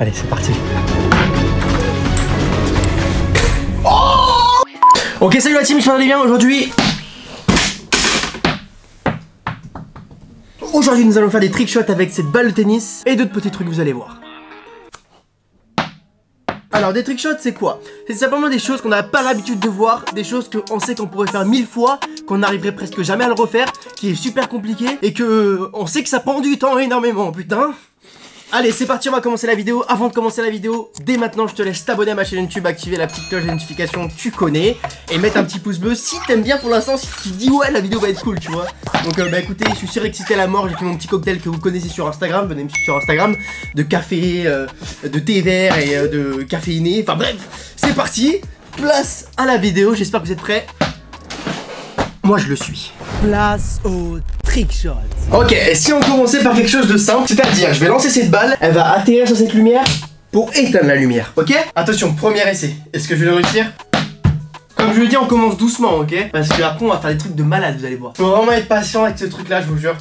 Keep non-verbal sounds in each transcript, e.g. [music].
Allez, c'est parti. ok, salut la team, j'espère que vous bien aujourd'hui. Aujourd'hui, nous allons faire des trick shots avec cette balle de tennis et d'autres petits trucs, vous allez voir. Alors des trick shots c'est quoi? C'est simplement des choses qu'on n'a pas l'habitude de voir, des choses qu'on sait qu'on pourrait faire mille fois, qu'on n'arriverait presque jamais à le refaire, qui est super compliqué et que on sait que ça prend du temps énormément, putain Allez, c'est parti, on va commencer la vidéo. Avant de commencer la vidéo, dès maintenant, je te laisse t'abonner à ma chaîne YouTube, activer la petite cloche de notification, tu connais, et mettre un petit pouce bleu si t'aimes bien pour l'instant, si tu dis ouais, la vidéo va être cool, tu vois. Donc, euh, bah écoutez, je suis surexcité à la mort, j'ai fait mon petit cocktail que vous connaissez sur Instagram, venez me suivre sur Instagram, de café, euh, de thé vert et euh, de caféiné, enfin bref, c'est parti, place à la vidéo, j'espère que vous êtes prêts. Moi, je le suis. Place au Ok, et si on commençait par quelque chose de simple, c'est-à-dire, je vais lancer cette balle, elle va atterrir sur cette lumière pour éteindre la lumière, ok? Attention, premier essai. Est-ce que je vais le réussir? Comme je le dis, on commence doucement, ok? Parce que après, on va faire des trucs de malade, vous allez voir. Faut vraiment être patient avec ce truc-là, je vous jure.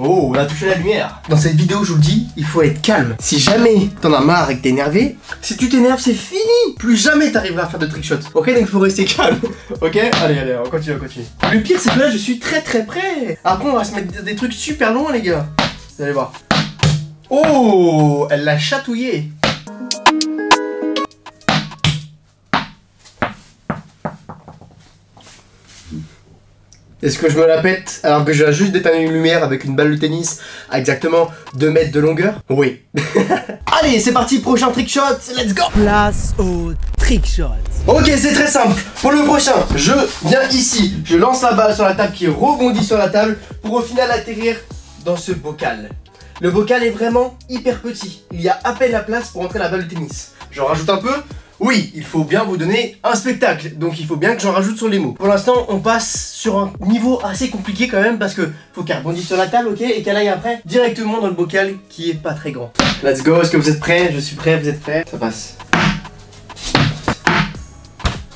Oh, on a touché la lumière. Dans cette vidéo, je vous le dis, il faut être calme. Si jamais t'en as marre et que t'es énervé, si tu t'énerves, c'est fini. Plus jamais t'arriveras à faire de trick shots. Ok, donc il faut rester calme. [laughs] Ok, allez, allez, on continue, on continue. Le pire, c'est que là, je suis très très près. Après, on va se mettre des trucs super longs, les gars. Vous allez voir. Oh, elle l'a chatouillé. Est-ce que je me la pète alors que j'ai juste d'éteindre une lumière avec une balle de tennis à exactement 2 mètres de longueur? Oui. [laughs] Allez, c'est parti, prochain trick shot, let's go Place au trick shot. Ok, c'est très simple. Pour le prochain, je viens ici, je lance la balle sur la table qui rebondit sur la table pour au final atterrir dans ce bocal. Le bocal est vraiment hyper petit. Il y a à peine la place pour entrer la balle de tennis. J'en rajoute un peu, oui, il faut bien vous donner un spectacle, donc il faut bien que j'en rajoute sur les mots. Pour l'instant, on passe sur un niveau assez compliqué quand même parce que faut qu'elle rebondisse sur la table, ok, et qu'elle aille après directement dans le bocal qui est pas très grand. Let's go, est-ce que vous êtes prêts? Je suis prêt, vous êtes prêts? Ça passe.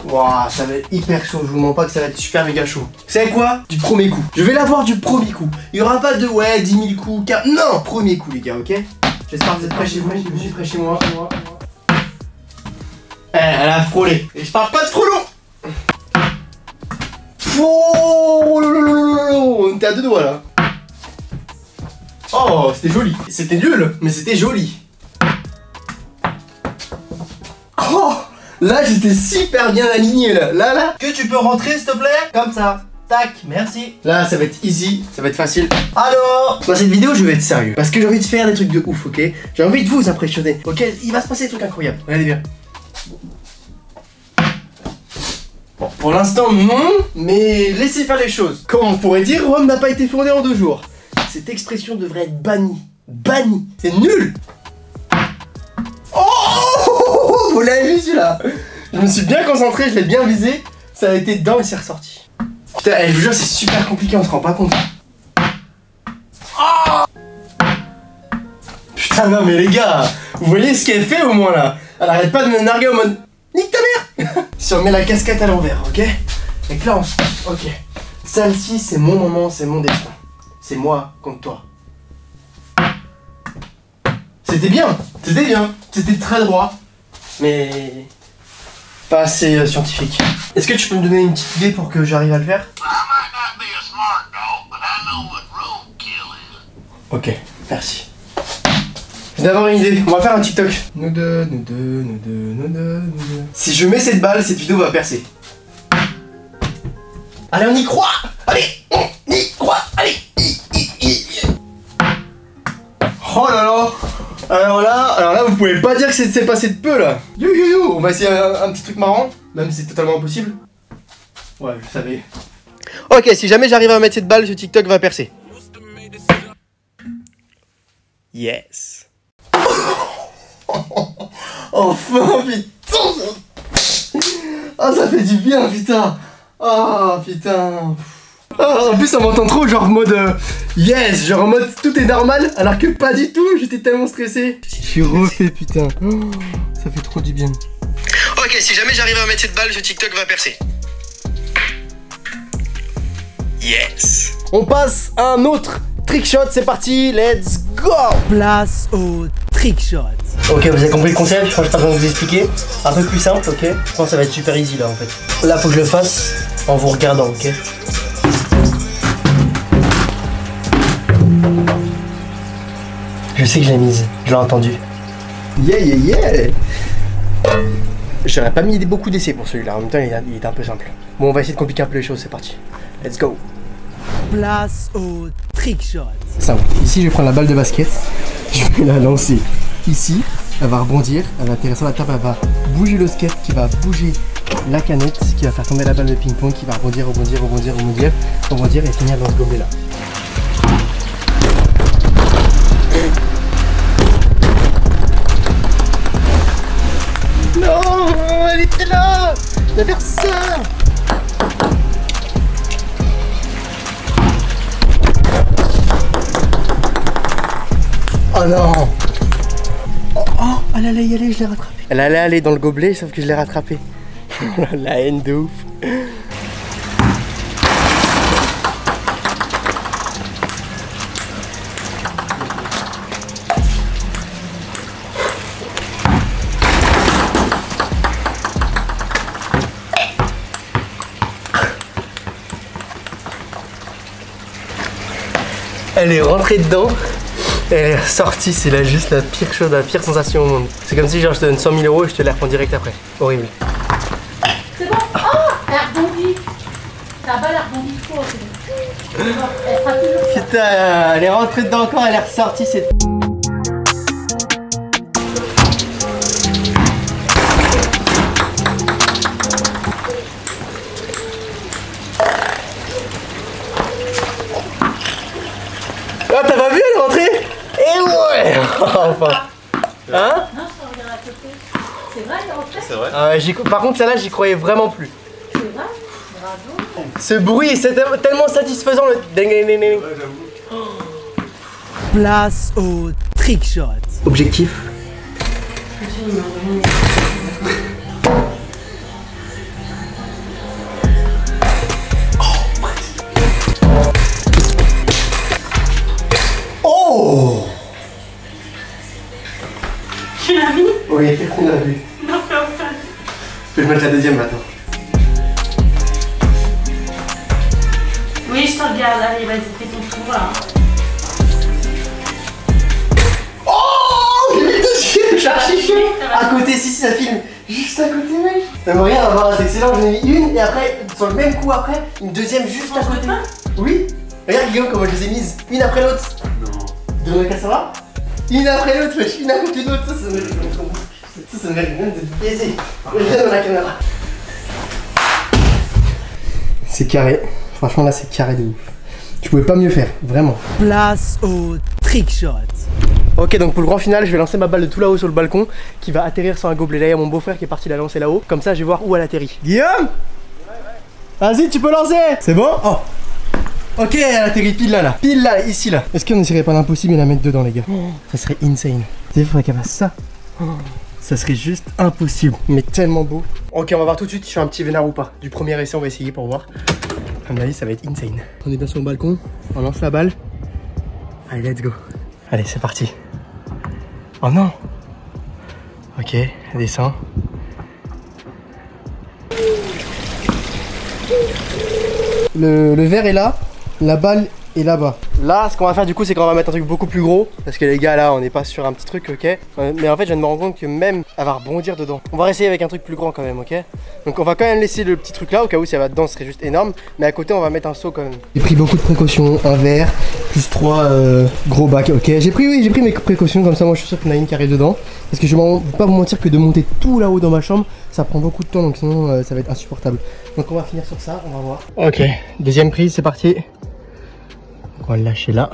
Waouh, ça va être hyper chaud, je vous mens pas que ça va être super méga chaud. Savez quoi? Du premier coup. Je vais l'avoir du premier coup. Il y aura pas de ouais, 10 000 coups, car... Non, premier coup les gars, ok? J'espère que vous êtes prêts chez vous, je suis prêt chez moi. Elle a frôlé. Et je parle pas de frôlon Oh On était à deux doigts là. Oh, c'était joli. C'était nul, mais c'était joli. Oh Là, j'étais super bien aligné là. Là, là. Que tu peux rentrer, s'il te plaît Comme ça. Tac, merci. Là, ça va être easy, ça va être facile. Alors, dans cette vidéo, je vais être sérieux. Parce que j'ai envie de faire des trucs de ouf, ok J'ai envie de vous impressionner. Ok, il va se passer des trucs incroyables. Regardez bien. Bon, pour l'instant, non, mais laissez faire les choses. Comme on pourrait dire, Rome n'a pas été fondé en deux jours? Cette expression devrait être bannie. Bannie. C'est nul. Oh Vous l'avez vu celui-là Je me suis bien concentré, je l'ai bien visé. Ça a été dedans et c'est ressorti. Putain, eh, je vous jure, c'est super compliqué, on se rend pas compte. Oh Putain, non, mais les gars, vous voyez ce qu'elle fait au moins là? Elle arrête pas de me narguer au mode Nique ta mère [laughs] Si on met la casquette à l'envers, ok Et que là, on se... Ok. Celle-ci, c'est mon moment, c'est mon destin. C'est moi contre toi. C'était bien, c'était bien, c'était très droit, mais pas assez euh, scientifique. Est-ce que tu peux me donner une petite idée pour que j'arrive à le faire? Ok, merci. D'avoir une idée, on va faire un TikTok. Nous deux, nous deux, nous deux, nous deux, nous deux. Si je mets cette balle, cette vidéo va percer. Allez, on y croit Allez, on y croit Allez. Oh là là Alors là, alors là, vous pouvez pas dire que c'est passé de peu là Yo yo yo On va essayer un, un petit truc marrant, même si c'est totalement impossible. Ouais, je savais. Ok, si jamais j'arrive à mettre cette balle, ce TikTok va percer. Yes. [laughs] enfin, putain Ah, ça fait du bien, putain Ah, putain Ah, En plus, on m'entend trop, genre en mode euh, yes, genre en mode tout est normal, alors que pas du tout, j'étais tellement stressé. Je suis refait, putain. Oh, ça fait trop du bien. Ok, si jamais j'arrive à mettre cette balle, ce TikTok va percer. Yes. On passe à un autre trick shot, c'est parti, let's go Place au trick. Ok, vous avez compris le concept, je crois que je pas besoin de vous expliquer. Un peu plus simple, ok Je pense que ça va être super easy là en fait. Là, faut que je le fasse en vous regardant, ok Je sais que je l'ai mise, je l'ai entendu. Yeah, yeah, yeah J'aurais pas mis beaucoup d'essais pour celui-là, en même temps il est- un peu simple. Bon, on va essayer de compliquer un peu les choses, c'est parti. Let's go Place au trickshot. Simple. Ici, je vais prendre la balle de basket. [laughs] Je vais la lancer ici. Elle va rebondir. Elle va atterrir sur la table. Elle va bouger le skate qui va bouger la canette qui va faire tomber la balle de ping-pong qui va rebondir, rebondir, rebondir, rebondir, rebondir et finir dans ce gobelet là. Non, elle était là La personne Oh non Oh, oh, elle allait y aller, je l'ai rattrapée. Elle allait aller dans le gobelet, sauf que je l'ai rattrapée. [laughs] La haine de ouf. Elle est rentrée dedans. Elle est sortie, c'est là juste la pire chose, la pire sensation au monde. C'est comme si genre je te donne 100 000 euros et je te les reprends direct après. Horrible. C'est bon Oh Elle a rebondi Ta balle a rebondi trop, Elle ça. Putain, elle est rentrée dedans encore, elle est ressortie, c'est... Enfin Hein Non, je regarde à côté. C'est vrai, elle est rentrée Ah ouais, j'y- Par contre, celle-là, j'y croyais vraiment plus. C'est vrai Bravo. Ce bruit, c'est tellement- satisfaisant le... ding, ding, ding, ding. Place au trickshot. Objectif Oh Je vais mettre la deuxième maintenant. Oui, je te regarde. Allez, vas-y, fais ton tour là. Oh J'ai mis le deuxième, j'ai archiché À côté, si, si, ça filme. Juste à côté, mec. Ça veut rien à voir, c'est excellent. J'en ai mis une et après, sur le même coup après, une deuxième juste à côté. main Oui. Regarde Guillaume comment je les ai mises. Une après l'autre. Non. De ça va? Une après l'autre, une à côté de l'autre. Ça, ça Ça, ça mérite même de baiser. Regarde dans la caméra. C'est carré. Franchement, là, c'est carré de ouf. Je pouvais pas mieux faire, vraiment. Place au trickshot. Ok, donc pour le grand final, je vais lancer ma balle de tout là-haut sur le balcon qui va atterrir sur un gobelet. Là, il y a mon beau-frère qui est parti la lancer là-haut. Comme ça, je vais voir où elle atterrit. Guillaume Vas-y, tu peux lancer C'est bon Oh Ok, elle atterrit pile là, là. Pile là, ici, là. Est-ce qu'on n'essaierait pas l'impossible et la mettre dedans, les gars? Ça serait insane. Il faudrait qu'elle fasse ça. Oh, Ça serait juste impossible, mais tellement beau. Ok, on va voir tout de suite si je suis un petit vénard ou pas. Du premier essai, on va essayer pour voir. À mon avis, ça va être insane. On est bien sur le balcon, on lance la balle. Allez, let's go. Allez, c'est parti. Oh non Ok, descend. Le, le verre est là, la balle est là-bas. Là, ce qu'on va faire du coup, c'est qu'on va mettre un truc beaucoup plus gros. Parce que les gars, là, on n'est pas sur un petit truc, ok? Euh, Mais en fait, je viens de me rendre compte que même, elle va rebondir dedans. On va essayer avec un truc plus grand quand même, ok? Donc on va quand même laisser le petit truc là, au cas où si elle va dedans, ce serait juste énorme. Mais à côté, on va mettre un seau quand même. J'ai pris beaucoup de précautions. Un verre, plus trois euh, gros bacs, ok? J'ai pris, oui, j'ai pris mes précautions, comme ça, moi, je suis sûr qu'il y en a une qui arrive dedans. Parce que je ne vais pas vous mentir que de monter tout là-haut dans ma chambre, ça prend beaucoup de temps, donc sinon, euh, ça va être insupportable. Donc on va finir sur ça, on va voir. Ok, deuxième prise, c'est parti. On va le lâcher là.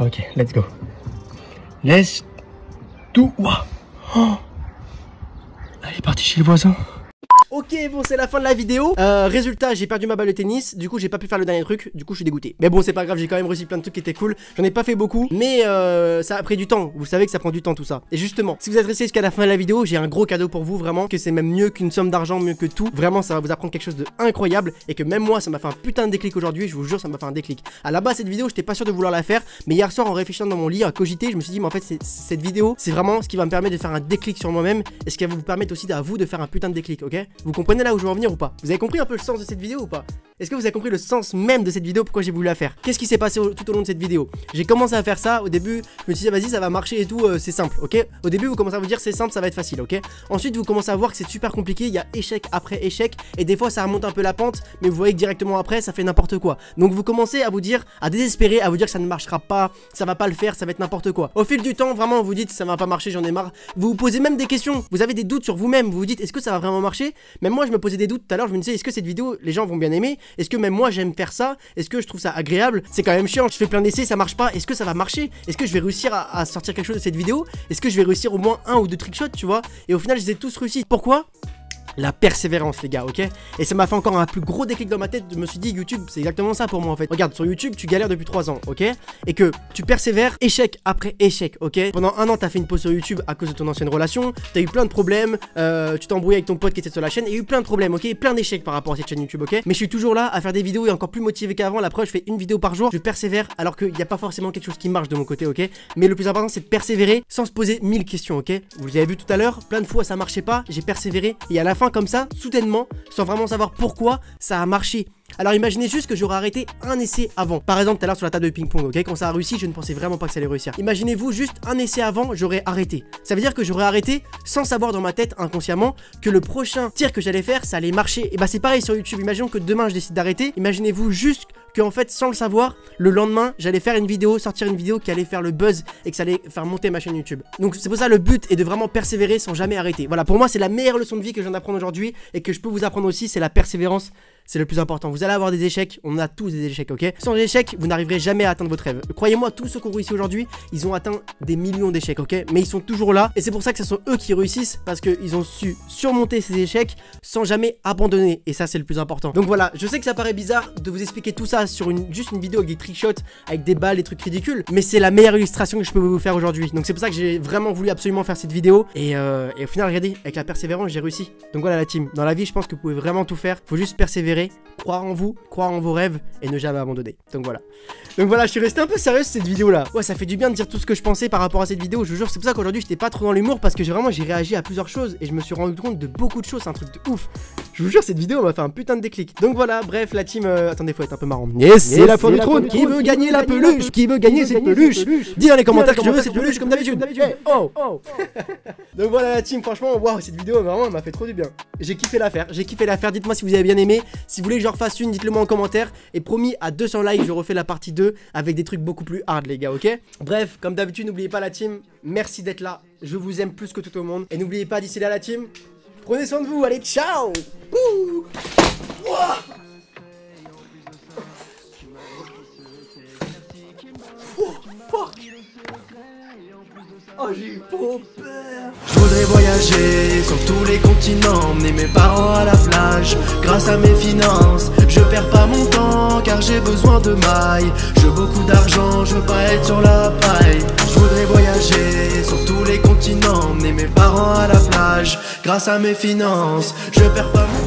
Ok, let's go. Do. Ouah. Oh. Elle est partie chez le voisin. Ok, bon, c'est la fin de la vidéo. Euh, résultat, j'ai perdu ma balle de tennis. Du coup, j'ai pas pu faire le dernier truc. Du coup, je suis dégoûté. Mais bon, c'est pas grave, j'ai quand même réussi plein de trucs qui étaient cool. J'en ai pas fait beaucoup, mais euh, ça a pris du temps. Vous savez que ça prend du temps tout ça. Et justement, si vous êtes resté jusqu'à la fin de la vidéo, j'ai un gros cadeau pour vous, vraiment. Que c'est même mieux qu'une somme d'argent, mieux que tout. Vraiment, ça va vous apprendre quelque chose de incroyable. Et que même moi, ça m'a fait un putain de déclic aujourd'hui. Je vous jure, ça m'a fait un déclic. À la base, cette vidéo, j'étais pas sûr de vouloir la faire. Mais hier soir, en réfléchissant dans mon lit, à cogiter, je me suis dit, mais en fait, cette vidéo, c'est vraiment ce qui va me permettre de faire un déclic sur moi-même. Et ce qui va vous permettre aussi à vous de faire un putain de déclic, ok? Vous comprenez là où je veux en venir ou pas Vous avez compris un peu le sens de cette vidéo ou pas Est-ce que vous avez compris le sens même de cette vidéo Pourquoi j'ai voulu la faire Qu'est-ce qui s'est passé tout au long de cette vidéo J'ai commencé à faire ça. Au début, je me suis dit, vas-y, ça va marcher et tout, euh, c'est simple, ok Au début, vous commencez à vous dire, c'est simple, ça va être facile, ok Ensuite, vous commencez à voir que c'est super compliqué. Il y a échec après échec. Et des fois, ça remonte un peu la pente. Mais vous voyez que directement après, ça fait n'importe quoi. Donc, vous commencez à vous dire, à désespérer, à vous dire que ça ne marchera pas, ça va pas le faire, ça va être n'importe quoi. Au fil du temps, vraiment, vous dites, ça va pas marcher, j'en ai marre. Vous vous posez même des questions. Vous avez des doutes sur vous-même. Vous vous dites, est-ce que ça va vraiment marcher Même moi, je me posais des doutes tout à l'heure. Je me disais, est-ce que cette vidéo, les gens vont bien aimer? Est-ce que même moi, j'aime faire ça? Est-ce que je trouve ça agréable? C'est quand même chiant. Je fais plein d'essais, ça marche pas. Est-ce que ça va marcher? Est-ce que je vais réussir à, sortir quelque chose de cette vidéo? Est-ce que je vais réussir au moins un ou deux trickshots, tu vois? Et au final, je les ai tous réussi. Pourquoi? La persévérance les gars ok? Et ça m'a fait encore un plus gros déclic dans ma tête. Je me suis dit YouTube c'est exactement ça pour moi en fait. Regarde sur YouTube tu galères depuis 3 ans ok? Et que tu persévères échec après échec ok? Pendant un an t'as fait une pause sur YouTube à cause de ton ancienne relation. T'as eu plein de problèmes euh, tu t'es embrouillé avec ton pote qui était sur la chaîne il y a eu plein de problèmes ok? Plein d'échecs par rapport à cette chaîne YouTube ok? Mais je suis toujours là à faire des vidéos et encore plus motivé qu'avant. La preuve je fais une vidéo par jour je persévère alors qu'il n'y a pas forcément quelque chose qui marche de mon côté ok? Mais le plus important c'est de persévérer sans se poser mille questions ok? Vous avez vu tout à l'heure plein de fois ça marchait pas j'ai persévéré et à la fin comme ça soudainement sans vraiment savoir pourquoi ça a marché alors imaginez juste que j'aurais arrêté un essai avant. Par exemple, tout à l'heure sur la table de ping-pong, ok? Quand ça a réussi, je ne pensais vraiment pas que ça allait réussir. Imaginez-vous juste un essai avant, j'aurais arrêté. Ça veut dire que j'aurais arrêté sans savoir dans ma tête inconsciemment que le prochain tir que j'allais faire, ça allait marcher. Et bah c'est pareil sur YouTube. Imaginons que demain je décide d'arrêter. Imaginez-vous juste que en fait, sans le savoir, le lendemain, j'allais faire une vidéo, sortir une vidéo qui allait faire le buzz et que ça allait faire monter ma chaîne YouTube. Donc c'est pour ça le but est de vraiment persévérer sans jamais arrêter. Voilà, pour moi, c'est la meilleure leçon de vie que je viens d'apprendre aujourd'hui et que je peux vous apprendre aussi, c'est la persévérance. C'est le plus important. Vous allez avoir des échecs, on a tous des échecs, ok? Sans échecs, vous n'arriverez jamais à atteindre votre rêve. Croyez-moi, tous ceux qui ont réussi aujourd'hui, ils ont atteint des millions d'échecs, ok? Mais ils sont toujours là, et c'est pour ça que ce sont eux qui réussissent, parce qu'ils ont su surmonter ces échecs sans jamais abandonner, et ça c'est le plus important. Donc voilà, je sais que ça paraît bizarre de vous expliquer tout ça sur juste une vidéo avec des trickshots, avec des balles, des trucs ridicules, mais c'est la meilleure illustration que je peux vous faire aujourd'hui. Donc c'est pour ça que j'ai vraiment voulu absolument faire cette vidéo, et, euh, au final, regardez, avec la persévérance, j'ai réussi. Donc voilà la team, dans la vie, je pense que vous pouvez vraiment tout faire, faut juste persévérer, croire en vous, croire en vos rêves, et ne jamais abandonner. Donc voilà. Donc voilà, je suis resté un peu sérieux cette vidéo là. Ouais, ça fait du bien de dire tout ce que je pensais par rapport à cette vidéo. Je vous jure, c'est pour ça qu'aujourd'hui j'étais pas trop dans l'humour parce que j'ai vraiment j'ai réagi à plusieurs choses et je me suis rendu compte de beaucoup de choses. C'est un truc de ouf. Je vous jure, cette vidéo m'a fait un putain de déclic. Donc voilà, bref, la team. euh, Attendez, faut être un peu marrant. Yes, c'est la fin du trône. Qui veut gagner la peluche? Qui veut gagner cette peluche? Dis dans les commentaires que je veux cette peluche comme d'habitude. Oh, oh. [laughs] Donc voilà la team, franchement, waouh, cette vidéo vraiment elle m'a fait trop du bien. J'ai kiffé la faire, j'ai kiffé la faire. Dites-moi si vous avez bien aimé. Si vous voulez que je refasse une, dites-le moi en commentaire. Et promis, à 200 likes, je refais la partie 2 avec des trucs beaucoup plus hard, les gars, ok? Bref, comme d'habitude, n'oubliez pas la team. Merci d'être là. Je vous aime plus que tout au monde. Et n'oubliez pas d'ici là, la team. Prenez soin de vous. Allez, ciao. Oh, j'ai eu trop peur. Je voudrais voyager sur tous les continents, emmener mes parents à la plage. Grâce à mes finances, je perds pas mon temps car j'ai besoin de mailles. Je veux beaucoup d'argent, je veux pas être sur la paille. Je voudrais voyager sur tous les continents, emmener mes parents à la plage. Grâce à mes finances, je perds pas mon.